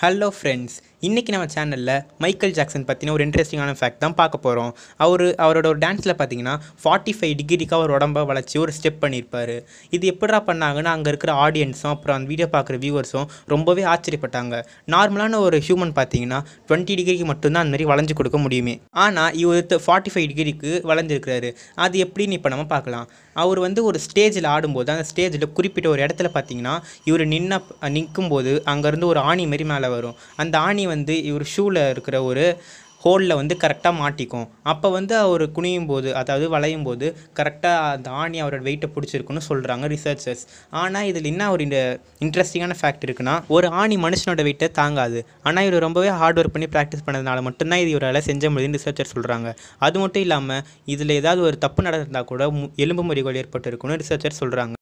hello friends இன்றைக்கி நம்ம சேனலில் மைக்கேல் ஜாக்சன் பற்றின ஒரு இன்ட்ரெஸ்டிங்கான ஃபேக்ட் தான் பார்க்க போகிறோம் அவர் அவரோட ஒரு டான்ஸில் பார்த்தீங்கன்னா ஃபார்ட்டி ஃபைவ் டிகிரிக்கு அவர் உடம்ப வளர்ச்சி ஒரு ஸ்டெப் பண்ணியிருப்பார் இது எப்படிடா பண்ணாங்கன்னா அங்கே இருக்கிற ஆடியன்ஸும் அப்புறம் அந்த வீடியோ பார்க்குற வியூவர்ஸும் ரொம்பவே ஆச்சரியப்பட்டாங்க. நார்மலான ஒரு ஹியூமன் பார்த்தீங்கன்னா டுவெண்ட்டி டிகிரிக்கு மட்டும்தான் அந்த மாதிரி வளைஞ்சு கொடுக்க முடியுமே. ஆனால் இவர் ஃபார்ட்டி ஃபைவ் டிகிரிக்கு வளைஞ்சிருக்கிறாரு. அது எப்படின்னு இப்போ நம்ம பார்க்கலாம். அவர் வந்து ஒரு ஸ்டேஜில் ஆடும்போது அந்த ஸ்டேஜில் குறிப்பிட்ட ஒரு இடத்துல பார்த்தீங்கன்னா இவர் நின்ன நிற்கும்போது அங்கேருந்து ஒரு ஆணி மாரி மேலே வரும். அந்த ஆணி வந்து இவர் ஷூவில் இருக்கிற ஒரு ஹோலில் வந்து கரெக்டாக மாட்டிக்கும். அப்போ வந்து அவர் குனியும் போது அதாவது வளையும் போது கரெக்டாக அந்த ஆணி அவரோட வெயிட்டை பிடிச்சிருக்குன்னு சொல்கிறாங்க ரிசர்ச்சர்ஸ் ஆனால் இதில் என்ன ஒரு இந்த இன்ட்ரெஸ்டிங்கான ஃபேக்ட் இருக்குன்னா ஒரு ஆணி மனுஷனோட வெயிட்டை தாங்காது. ஆனால் இவர் ரொம்பவே ஹார்ட் ஒர்க் பண்ணி ப்ராக்டிஸ் பண்ணதுனால மட்டும்தான் இது இவரால் செஞ்ச முடியுதுன்னு ரிசர்ச்சர் சொல்கிறாங்க அது மட்டும் இல்லாமல் இதில் ஏதாவது ஒரு தப்பு நடந்தால் கூட எலும்பு முறிகள் ஏற்பட்டிருக்குன்னு ரிசர்ச்சர் சொல்கிறாங்க